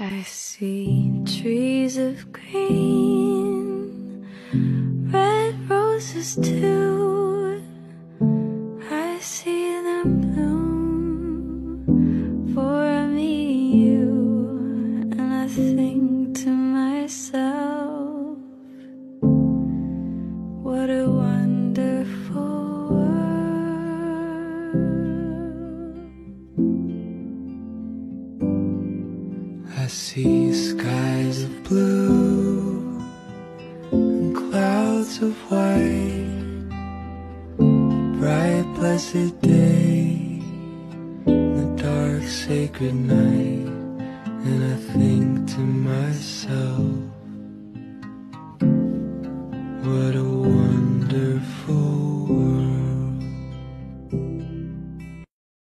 I see trees of green, red roses too. I see them bloom for me, you, and I think to myself, what a wonderful see skies of blue and clouds of white, bright blessed day, the dark sacred night, and I think to myself, what